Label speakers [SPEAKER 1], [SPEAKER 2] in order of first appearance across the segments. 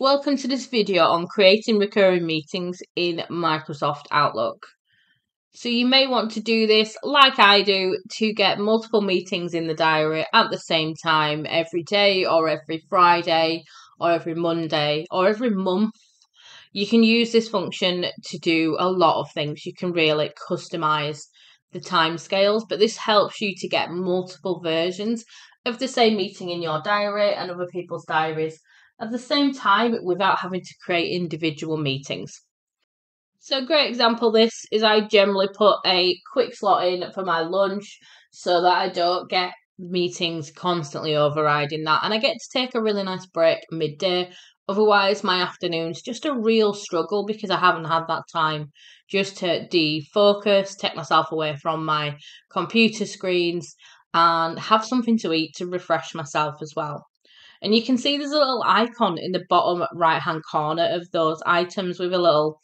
[SPEAKER 1] Welcome to this video on creating recurring meetings in Microsoft Outlook. So you may want to do this like I do to get multiple meetings in the diary at the same time every day or every Friday or every Monday or every month. You can use this function to do a lot of things. You can really customize the time scales, but this helps you to get multiple versions of the same meeting in your diary and other people's diaries at the same time without having to create individual meetings. So a great example this is I generally put a quick slot in for my lunch so that I don't get meetings constantly overriding that and I get to take a really nice break midday. Otherwise my afternoon's just a real struggle because I haven't had that time just to defocus, take myself away from my computer screens and have something to eat to refresh myself as well. And you can see there's a little icon in the bottom right hand corner of those items with a little,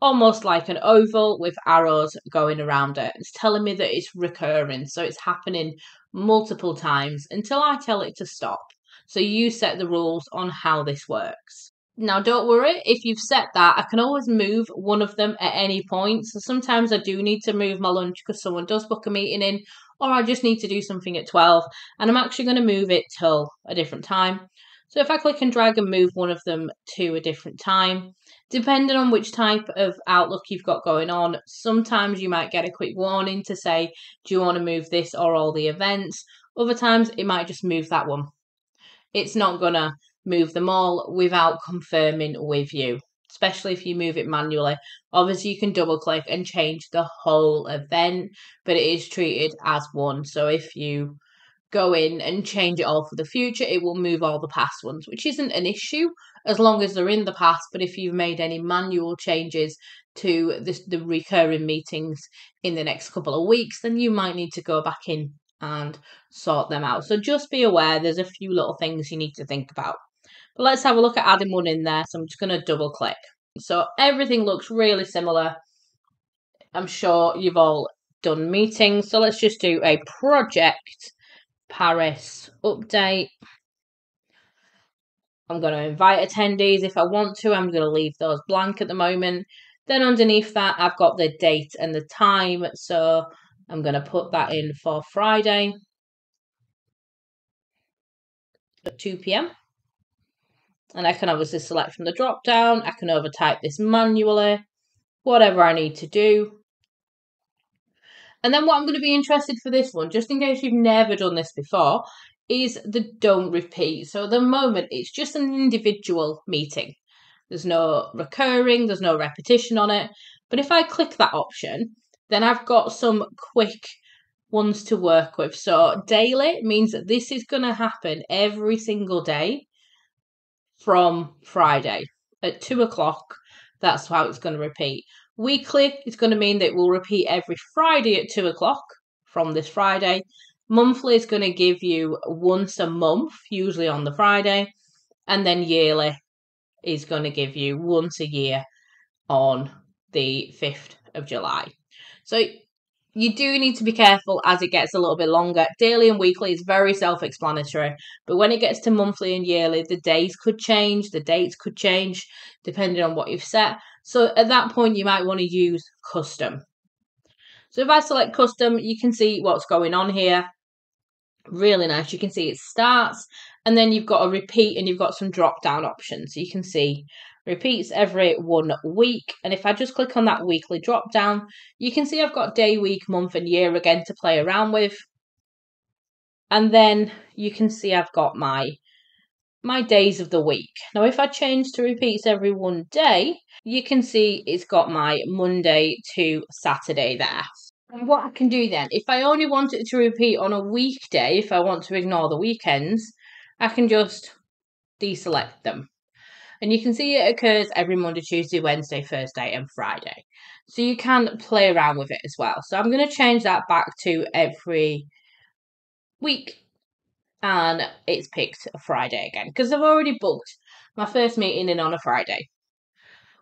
[SPEAKER 1] almost like an oval with arrows going around it. It's telling me that it's recurring. So it's happening multiple times until I tell it to stop. So you set the rules on how this works. Now, don't worry, if you've set that, I can always move one of them at any point. So sometimes I do need to move my lunch because someone does book a meeting in, or I just need to do something at 12 and I'm actually going to move it till a different time. So if I click and drag and move one of them to a different time, depending on which type of Outlook you've got going on, sometimes you might get a quick warning to say, do you want to move this or all the events? Other times it might just move that one. It's not going to move them all without confirming with you especially if you move it manually. Obviously, you can double click and change the whole event, but it is treated as one. So if you go in and change it all for the future, it will move all the past ones, which isn't an issue as long as they're in the past. But if you've made any manual changes to the, the recurring meetings in the next couple of weeks, then you might need to go back in and sort them out. So just be aware there's a few little things you need to think about. Let's have a look at adding one in there. So I'm just going to double click. So everything looks really similar. I'm sure you've all done meetings. So let's just do a project Paris update. I'm going to invite attendees if I want to. I'm going to leave those blank at the moment. Then underneath that, I've got the date and the time. So I'm going to put that in for Friday at 2 p.m and I can obviously select from the drop down. I can overtype this manually, whatever I need to do. And then what I'm going to be interested for this one, just in case you've never done this before, is the don't repeat. So at the moment, it's just an individual meeting. There's no recurring, there's no repetition on it. But if I click that option, then I've got some quick ones to work with. So daily means that this is going to happen every single day from Friday at two o'clock. That's how it's going to repeat. Weekly is going to mean that it will repeat every Friday at two o'clock from this Friday. Monthly is going to give you once a month, usually on the Friday. And then yearly is going to give you once a year on the 5th of July. So you do need to be careful as it gets a little bit longer. Daily and weekly is very self explanatory, but when it gets to monthly and yearly, the days could change, the dates could change depending on what you've set. So at that point, you might want to use custom. So if I select custom, you can see what's going on here. Really nice. You can see it starts and then you've got a repeat and you've got some drop down options. So you can see repeats every one week. And if I just click on that weekly drop down, you can see I've got day, week, month, and year again to play around with. And then you can see I've got my my days of the week. Now, if I change to repeats every one day, you can see it's got my Monday to Saturday there. And what I can do then, if I only want it to repeat on a weekday, if I want to ignore the weekends, I can just deselect them. And you can see it occurs every Monday, Tuesday, Wednesday, Thursday, and Friday. So you can play around with it as well. So I'm going to change that back to every week. And it's picked a Friday again because I've already booked my first meeting in on a Friday.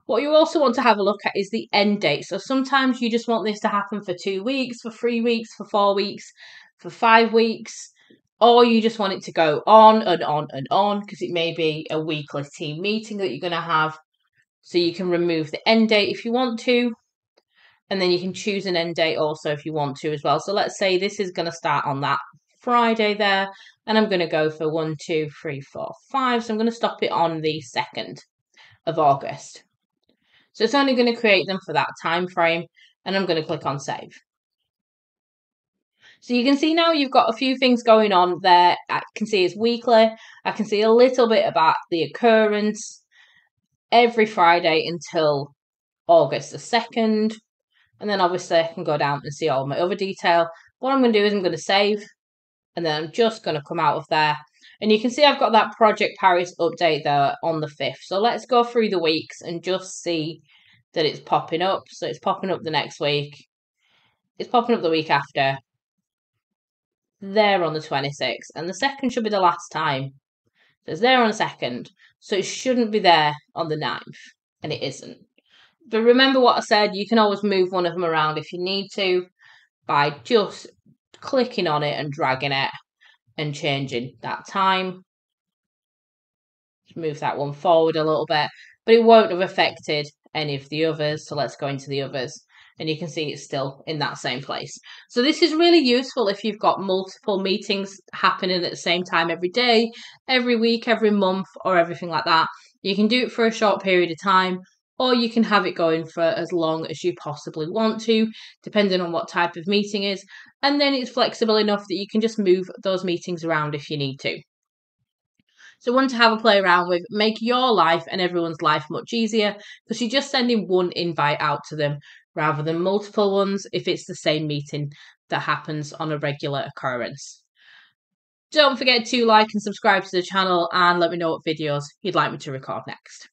[SPEAKER 1] What you also want to have a look at is the end date. So sometimes you just want this to happen for two weeks, for three weeks, for four weeks, for five weeks. Or you just want it to go on and on and on because it may be a weekly team meeting that you're going to have. So you can remove the end date if you want to, and then you can choose an end date also if you want to as well. So let's say this is going to start on that Friday there, and I'm going to go for one, two, three, four, five. So I'm going to stop it on the 2nd of August. So it's only going to create them for that time frame, and I'm going to click on save. So you can see now you've got a few things going on there. I can see it's weekly. I can see a little bit about the occurrence every Friday until August the 2nd. And then obviously I can go down and see all my other detail. What I'm going to do is I'm going to save and then I'm just going to come out of there. And you can see I've got that Project Paris update there on the 5th. So let's go through the weeks and just see that it's popping up. So it's popping up the next week. It's popping up the week after there on the 26th, and the second should be the last time. So it's there on the second, so it shouldn't be there on the 9th, and it isn't. But remember what I said, you can always move one of them around if you need to by just clicking on it and dragging it and changing that time. move that one forward a little bit, but it won't have affected any of the others. So let's go into the others and you can see it's still in that same place. So this is really useful if you've got multiple meetings happening at the same time every day, every week, every month, or everything like that. You can do it for a short period of time, or you can have it going for as long as you possibly want to, depending on what type of meeting is. And then it's flexible enough that you can just move those meetings around if you need to. So one to have a play around with, make your life and everyone's life much easier because you're just sending one invite out to them rather than multiple ones if it's the same meeting that happens on a regular occurrence. Don't forget to like and subscribe to the channel and let me know what videos you'd like me to record next.